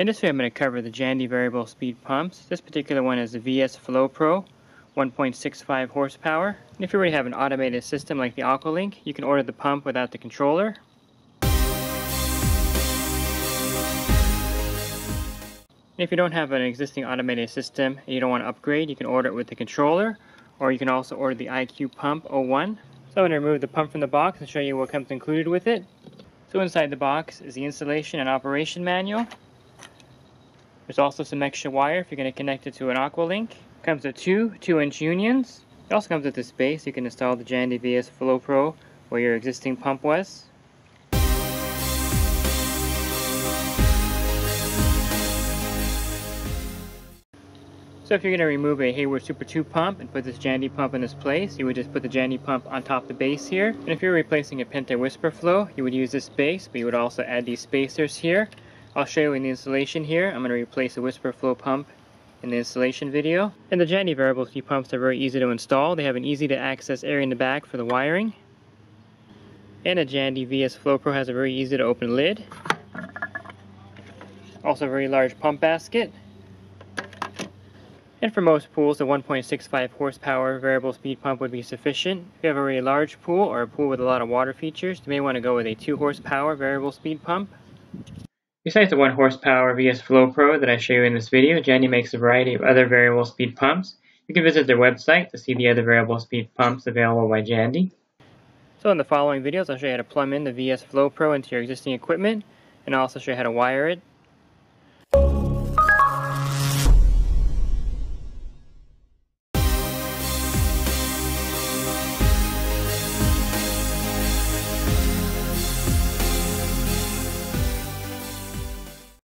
In this video I'm going to cover the Jandy variable speed pumps. This particular one is the VS FloPro 1.65 horsepower. And if you already have an automated system like the Aqualink, you can order the pump without the controller. And if you don't have an existing automated system and you don't want to upgrade, you can order it with the controller or you can also order the IQ Pump 01. So I'm going to remove the pump from the box and show you what comes included with it. So inside the box is the installation and operation manual. There's also some extra wire if you're going to connect it to an Aqualink. Comes with two 2-inch unions. It also comes with this base. You can install the Jandy VS FloPro where your existing pump was. So if you're going to remove a Hayward Super 2 pump and put this Jandy pump in its place, you would just put the Jandy pump on top of the base here. And if you're replacing a Pentair Whisper Flow, you would use this base, but you would also add these spacers here. I'll show you in the installation here. I'm going to replace the Whisper Flow pump in the installation video. And the Jandy variable speed pumps are very easy to install. They have an easy to access area in the back for the wiring. And a Jandy VS FloPro has a very easy to open lid. Also a very large pump basket. And for most pools, a 1.65 horsepower variable speed pump would be sufficient. If you have a really large pool or a pool with a lot of water features, you may want to go with a 2 horsepower variable speed pump. Besides the 1 horsepower VS FloPro that I show you in this video, Jandy makes a variety of other variable speed pumps. You can visit their website to see the other variable speed pumps available by Jandy. So in the following videos, I'll show you how to plumb in the VS FloPro into your existing equipment, and I'll also show you how to wire it